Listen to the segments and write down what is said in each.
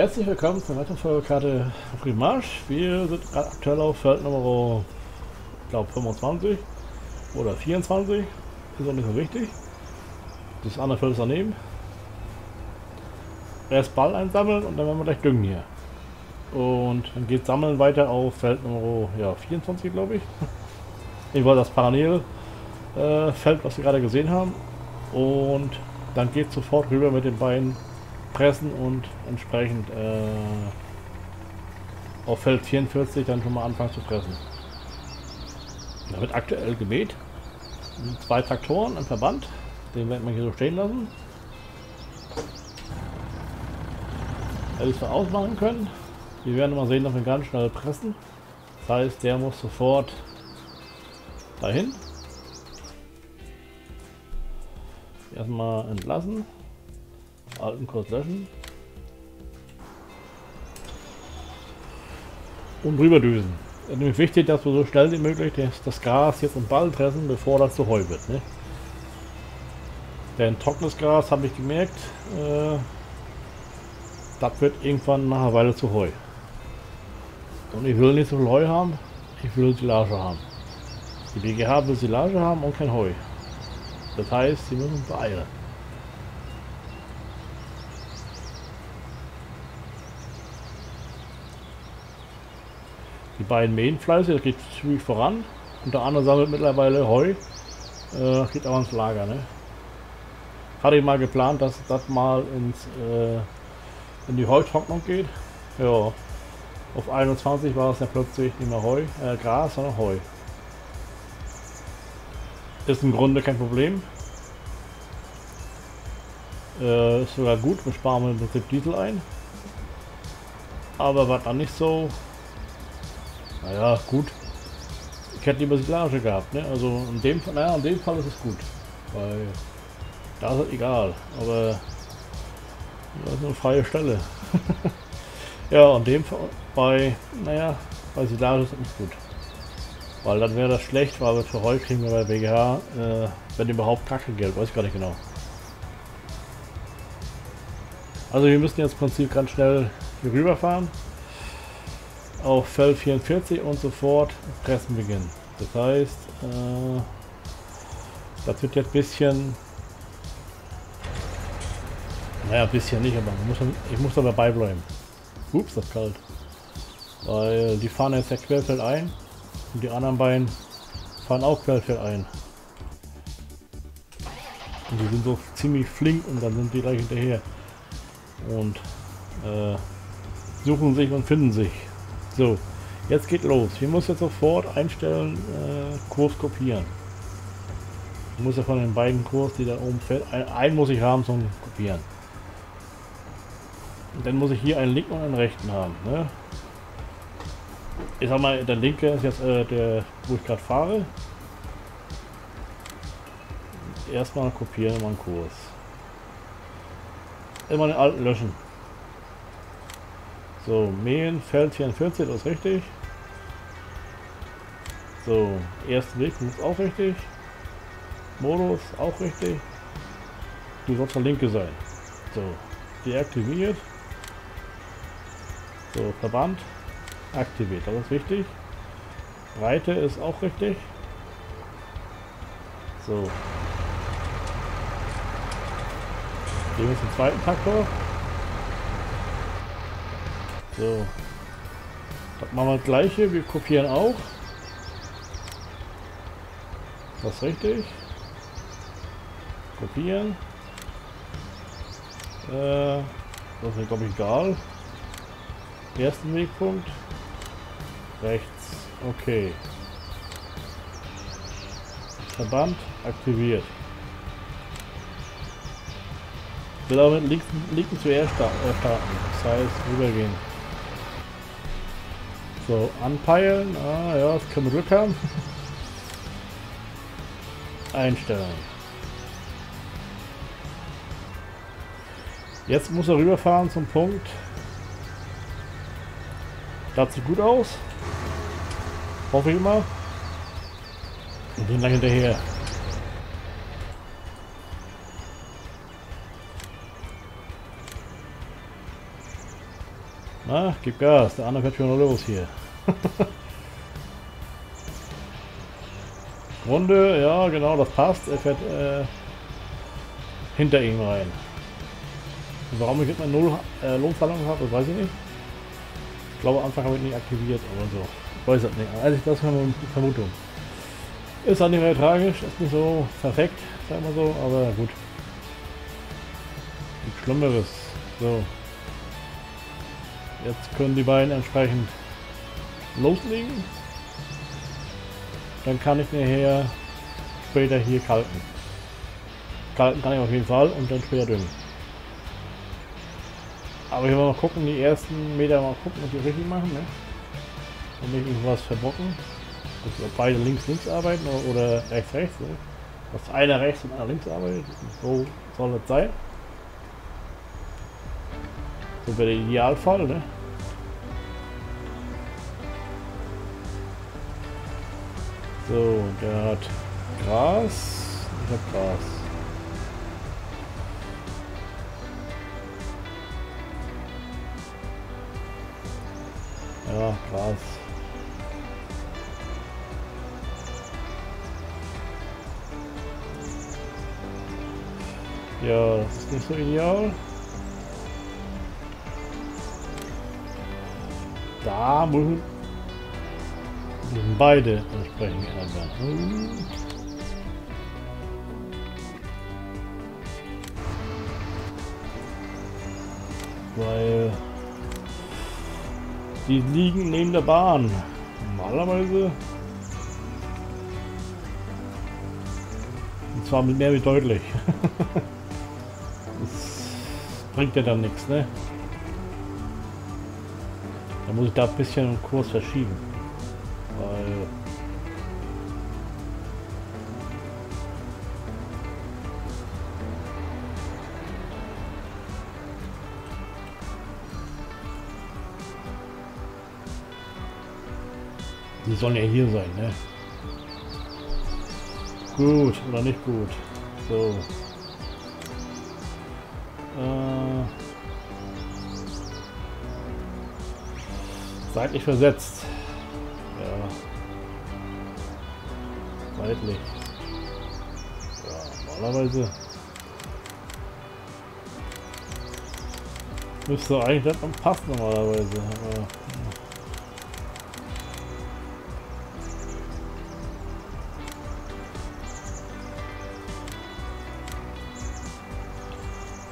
Herzlich willkommen zur weiteren Folgekarte Primarsch. Wir sind aktuell auf Feld Nummer glaube 25 oder 24. Ist auch nicht so wichtig. Das andere Feld ist daneben. Erst Ball einsammeln und dann werden wir gleich düngen hier. Und dann geht Sammeln weiter auf Feld Nummer ja, 24, glaube ich. Ich wollte das Parallelfeld, äh, was wir gerade gesehen haben. Und dann geht sofort rüber mit den beiden pressen und entsprechend äh, auf Feld 44 dann schon mal anfangen zu pressen. Da wird aktuell gemäht. Zwei Traktoren im Verband. Den werden wir hier so stehen lassen. Hätte wir ausmachen können. Wir werden mal sehen, dass wir ganz schnell pressen. Das heißt, der muss sofort dahin. Erstmal entlassen alten kurz löschen. Und rüberdüsen. Es ist nämlich wichtig, dass wir so schnell wie möglich das, Gras jetzt im Ball pressen, bevor das zu Heu wird. Ne? Denn trockenes Gras, habe ich gemerkt, äh, das wird irgendwann nach einer Weile zu Heu. Und ich will nicht so viel Heu haben, ich will Silage haben. Die BGH will Silage haben und kein Heu. Das heißt, sie müssen beeilen. Die beiden mähen fleißig, das geht zügig voran. Und der andere sammelt mittlerweile Heu. Äh, geht auch ins Lager, ne? Hatte ich mal geplant, dass das mal ins, äh, in die Heutrocknung geht. Ja. Auf 21 war es ja plötzlich nicht mehr Heu, äh, Gras, sondern Heu. Ist im Grunde kein Problem. Äh, ist sogar gut, wir sparen im Prinzip Diesel ein. Aber was dann nicht so naja, gut. Ich hätte lieber Silage gehabt, ne? Also in dem Fall, naja, in dem Fall ist es gut. Weil da ist es egal. Aber das ist eine freie Stelle. ja, in dem Fall bei, naja, bei Silage ist es nicht gut. Weil dann wäre das schlecht, weil wir für Heu kriegen wir bei BGH, äh, wenn überhaupt Geld, weiß ich gar nicht genau. Also wir müssen jetzt im Prinzip ganz schnell hier rüberfahren auf Feld 44 und sofort Pressen beginnen. Das heißt, äh, das wird jetzt ein bisschen, naja, ein bisschen nicht, aber muss, ich muss dabei bleiben. Ups, das ist kalt. Weil die fahren jetzt ja Querfeld ein und die anderen beiden fahren auch Querfeld ein. Und die sind so ziemlich flink und dann sind die gleich hinterher. Und äh, suchen sich und finden sich. So, jetzt geht los. Ich muss jetzt sofort einstellen, äh, Kurs kopieren. Ich muss ja von den beiden Kurs, die da oben fällt, ein, einen muss ich haben zum Kopieren. Und dann muss ich hier einen linken und einen rechten haben. Ne? Ich sag mal, der linke ist jetzt äh, der, wo ich gerade fahre. Erstmal kopieren, immer einen Kurs. Immer den alten löschen. So, mähen, Feld 44, das ist richtig. So, ersten Weg muss auch richtig. Modus auch richtig. Du sollst der linke sein. So, deaktiviert. So, Verband aktiviert, das ist wichtig. Breite ist auch richtig. So. Gehen wir zum zweiten Faktor. So. Das machen wir das gleiche. Wir kopieren auch. Das richtig. Kopieren. Äh, das ist glaube ich egal. Ersten Wegpunkt. Rechts. Okay. Verband aktiviert. Ich will aber mit linken, linken zuerst starten. Das heißt, rübergehen. So, anpeilen. Ah ja, das können wir Glück haben. Einstellen. Jetzt muss er rüberfahren zum Punkt. Das sieht gut aus. Hoffe ich immer. Und den lang hinterher. Na, gib Gas, der andere fährt schon los hier. Runde, ja genau, das passt. Er fährt äh, hinter ihm rein. Warum ich jetzt eine Null äh, Lohnzahlung habe, weiß ich nicht. Ich glaube, am Anfang habe ich nicht aktiviert oder so. Ich weiß es nicht. Also das ist meine Vermutung. Ist auch nicht mehr tragisch, ist nicht so perfekt, sagen wir so, aber gut. Gibt Schlimmeres. So. Jetzt können die beiden entsprechend loslegen. Dann kann ich nachher später hier kalten. Kalten kann ich auf jeden Fall und dann später düngen. Aber ich will mal gucken, die ersten Meter mal gucken, ob die richtig machen, ne? Und nicht irgendwas verbocken. Dass beide links links arbeiten oder rechts rechts, ne? Dass einer rechts und einer links arbeitet. So soll es sein. So wäre der Idealfall, ne? So, der hat Gras. Ich hab Gras. Ja, Gras. Ja, das ist nicht so ideal. Da müssen beide entsprechend ändern. Weil die liegen neben der Bahn. Normalerweise. Und zwar mit mehr wie deutlich. das bringt ja dann nichts, ne? Da muss ich da ein bisschen den Kurs verschieben. Weil Die sollen ja hier sein, ne? Gut oder nicht gut? So. Äh, seitlich versetzt. Seitlich. Ja, normalerweise müsste eigentlich das passen normalerweise. Aber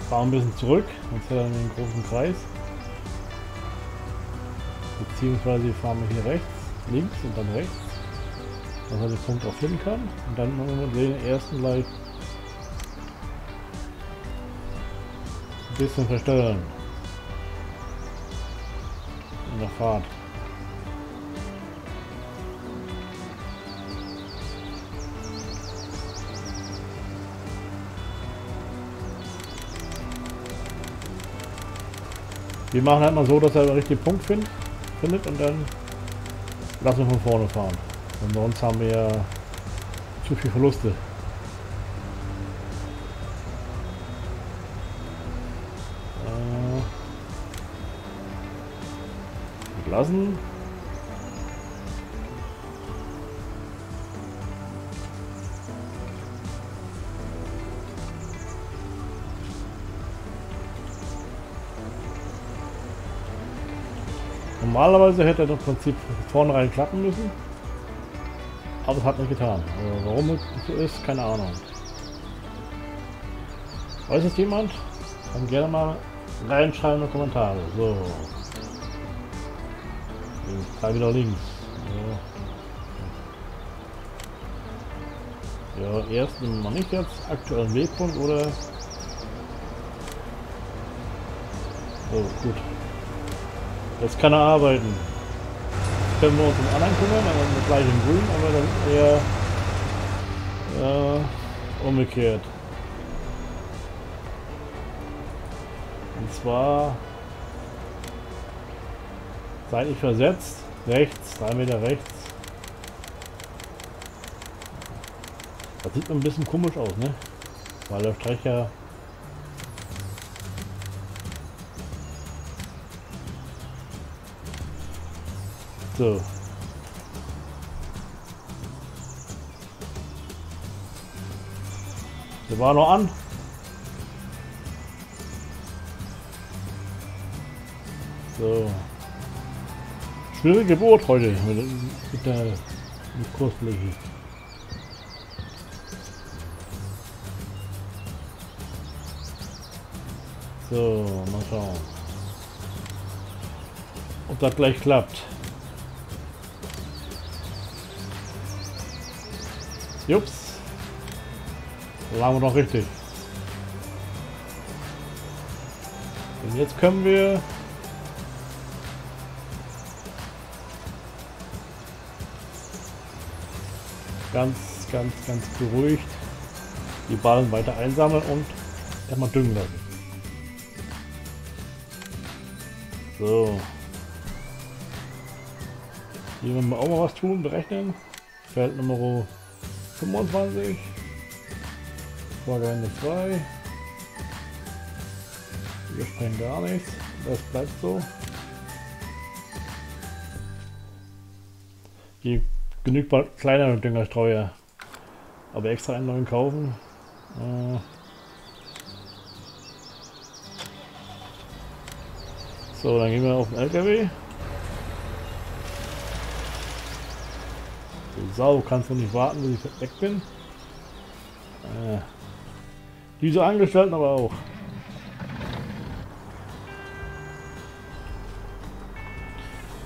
fahren ein bisschen zurück, sonst hat er einen großen Kreis. Beziehungsweise fahren wir hier rechts, links und dann rechts, dass er den Punkt auch finden kann. Und dann machen wir den ersten gleich ein bisschen verstellen. In der Fahrt. Wir machen halt mal so, dass er den richtigen Punkt find, findet und dann lassen wir von vorne fahren. Und sonst haben wir zu viel Verluste. Äh, lassen. Normalerweise hätte er im Prinzip vorne rein klappen müssen. Aber es hat nicht getan. Also warum es so ist, keine Ahnung. Weiß es jemand? Kann gerne mal reinschreiben in die Kommentare. So. Ich wieder links. So. Ja, erst nehmen wir nicht jetzt aktuellen Wegpunkt oder. So, gut. Jetzt kann er arbeiten. Können wir uns um anderen kümmern, wir gleich in grün, aber dann eher äh, umgekehrt. Und zwar seitlich versetzt, rechts, drei Meter rechts. Das sieht ein bisschen komisch aus, ne? Weil der Strecher So. Der war noch an. So. Schwierige Boot heute mit, mit der mit Kursfläche. So, mal schauen. Ob das gleich klappt. Jups. Lagen wir noch richtig. Und jetzt können wir ganz, ganz, ganz beruhigt die Ballen weiter einsammeln und erstmal düngen lassen. So. Hier werden wir auch mal was tun, berechnen. Feld Nummer 25. Vorgänge 2. Wir sprengen gar nichts. Das bleibt so. Hier genügt bald kleinere Düngerstreuer. Aber extra einen neuen kaufen. Äh so, dann gehen wir auf den LKW. Die Sau kannst du nicht warten, bis ich weg bin. Äh diese Angestellten aber auch.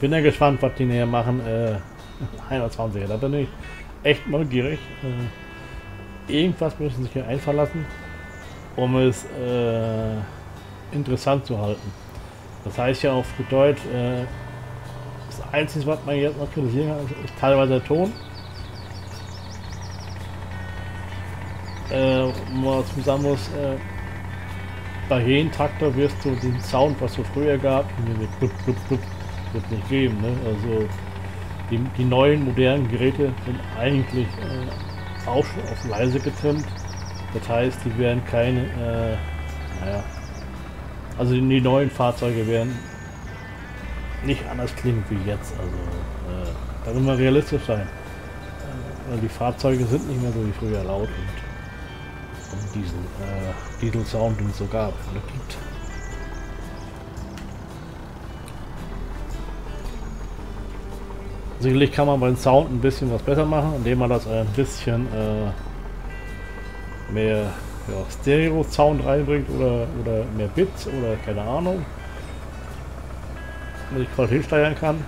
Bin ja gespannt, was die näher machen. Äh, 21, da bin ich echt neugierig. Äh, irgendwas müssen sich hier einfallen lassen, um es äh, interessant zu halten. Das heißt ja auf Deutsch, äh, das Einzige, was man jetzt noch kritisieren kann, ist teilweise der Ton. Äh, man sagen muss, äh, bei jedem Traktor wirst du den Sound, was du früher gab, wird nicht geben. Ne? Also die, die neuen modernen Geräte sind eigentlich äh, auch schon auf leise getrimmt. Das heißt, die werden keine, äh, naja, also die neuen Fahrzeuge werden nicht anders klingen wie jetzt. Also äh, da will man realistisch sein. Äh, die Fahrzeuge sind nicht mehr so wie früher laut und, und diesen äh, Diesel-Sound, den es so gab oder gibt. Sicherlich kann man beim Sound ein bisschen was besser machen, indem man das ein bisschen äh, mehr ja, Stereo-Sound reinbringt oder, oder mehr Bits oder keine Ahnung. Dass ich Qualität steuern kann.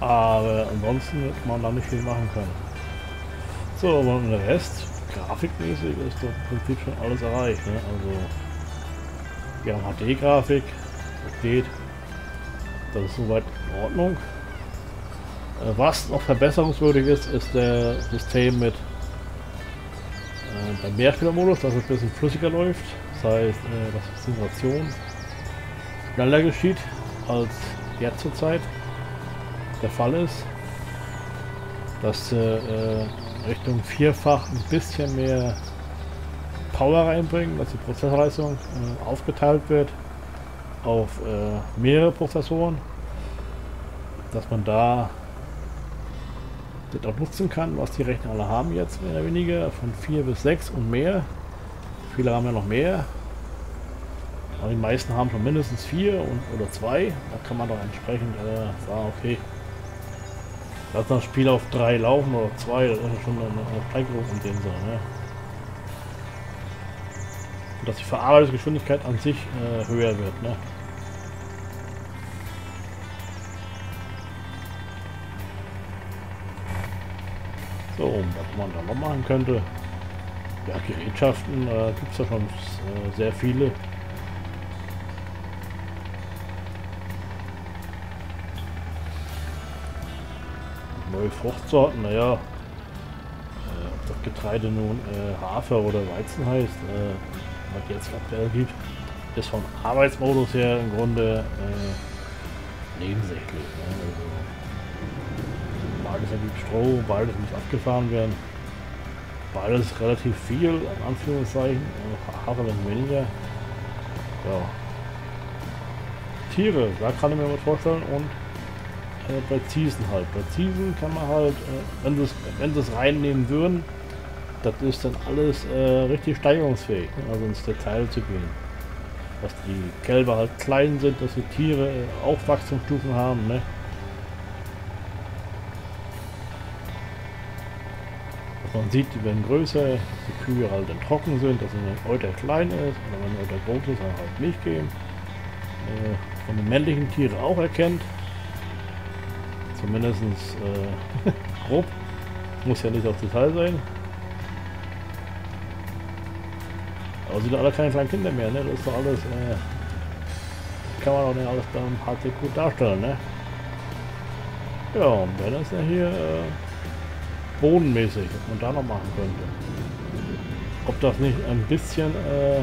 Aber ansonsten wird man da nicht viel machen können. So, und der Rest, grafikmäßig, ist doch im Prinzip schon alles erreicht. Ne? Also wir haben HD-Grafik. Das geht. Das ist soweit in Ordnung. Äh, was noch verbesserungswürdig ist, ist der System mit beim Mehrspielermodus, dass es ein bisschen flüssiger läuft. Das heißt, äh, dass die Simulation schneller geschieht als jetzt zurzeit der Fall ist. Dass äh, äh Richtung vierfach ein bisschen mehr Power reinbringen, dass die Prozessorleistung äh, aufgeteilt wird auf äh, mehrere Prozessoren, dass man da das auch nutzen kann, was die Rechner alle haben jetzt mehr oder weniger, von 4 bis 6 und mehr. Viele haben ja noch mehr. Aber die meisten haben schon mindestens 4 oder 2. Da kann man doch entsprechend äh, sagen, okay, lass das Spiel auf 3 laufen oder 2, das ist schon eine Steigerung in dem Sinne. Ne? dass die Verarbeitungsgeschwindigkeit an sich äh, höher wird. Ne? So, was man da noch machen könnte. Ja, Gerätschaften äh, gibt es ja schon äh, sehr viele. Neue Fruchtsorten, naja, äh, ob das Getreide nun äh, Hafer oder Weizen heißt, äh, was jetzt aktuell gibt, ist vom Arbeitsmodus her im Grunde äh, nebensächlich. Ne? Also, beides ergibt Stroh, beides muss abgefahren werden. Beides relativ viel, in Anführungszeichen. Haare weniger. Ja. Tiere, da kann ich mir was vorstellen und äh, bei Ziesen halt. Bei Ziesen kann man halt, äh, wenn sie es wenn sie's reinnehmen würden, das ist dann alles äh, richtig steigerungsfähig, ne? also ins Detail zu gehen. Dass die Kälber halt klein sind, dass die Tiere äh, auch Wachstumsstufen haben, ne? Man sieht, die werden größer, die Kühe halt dann trocken sind, dass ein Euter klein ist, oder wenn ein Euter groß ist, dann halt Milch geben. Äh, von den männlichen Tieren auch erkennt. Zumindest äh, grob. Muss ja nicht auf Detail sein. Aber sind alle keine kleinen Kinder mehr, ne? Das ist doch alles, äh, kann man auch nicht alles beim HC gut darstellen, ne? Ja, und dann ist ja hier, äh, bodenmäßig, was man da noch machen könnte. Ob das nicht ein bisschen, äh,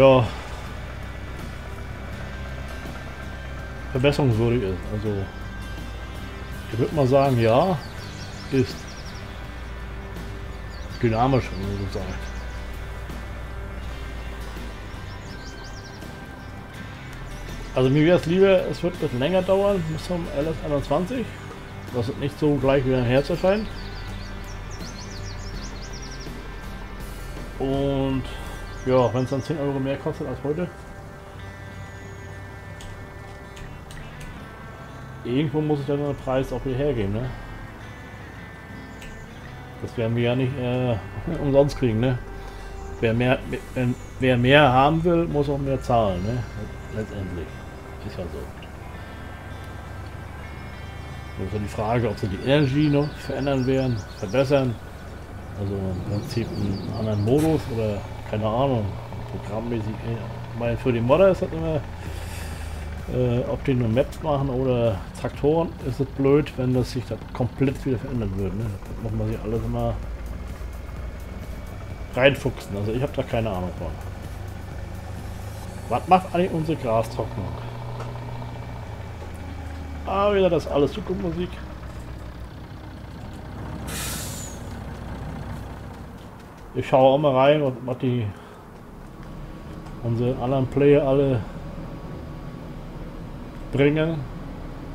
ja, verbesserungswürdig ist. Also, ich würde mal sagen, ja, ist dynamisch, wenn man so sagt. Also mir wäre es lieber, es wird etwas länger dauern bis zum LS21 dass es nicht so gleich wieder ein Herz erscheint. Und ja, wenn es dann 10 Euro mehr kostet als heute. Irgendwo muss ich dann den Preis auch wieder hergeben, ne? Das werden wir ja nicht äh, umsonst kriegen, ne? Wer mehr, wer mehr haben will, muss auch mehr zahlen, ne? Letztendlich. Ist ja so. Also die Frage, ob sie die Energy noch verändern werden, verbessern. Also im Prinzip einen anderen Modus oder keine Ahnung, programmmäßig. Ich meine, für die Modder ist das immer, äh, ob die nur Maps machen oder Traktoren, ist es blöd, wenn das sich das komplett wieder verändern würde. Ne? Das muss man sich alles immer reinfuchsen. Also ich habe da keine Ahnung von. Was macht eigentlich unsere Grastrocknung? Ah, wieder das alles Zukunftsmusik. Ich schaue auch mal rein, was die unsere anderen Player alle bringen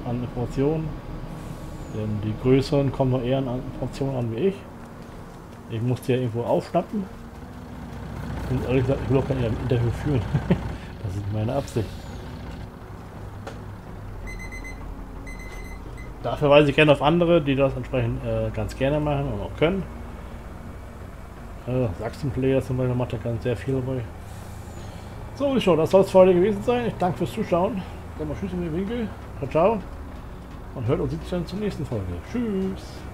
an Informationen. Denn die größeren kommen noch eher an Informationen an wie ich. Ich muss die ja irgendwo aufschnappen. Und ehrlich gesagt, ich will auch gar nicht ein Interview führen. das ist meine Absicht. Dafür weise ich gerne auf andere, die das entsprechend äh, ganz gerne machen und auch können. Äh, Sachsen-Player zum Beispiel macht da ganz sehr viel dabei. So, ich schon, das soll es für heute gewesen sein. Ich danke fürs Zuschauen. Dann mal Tschüss in den Winkel. Ciao, ciao. Und hört sich dann zur nächsten Folge. Tschüss.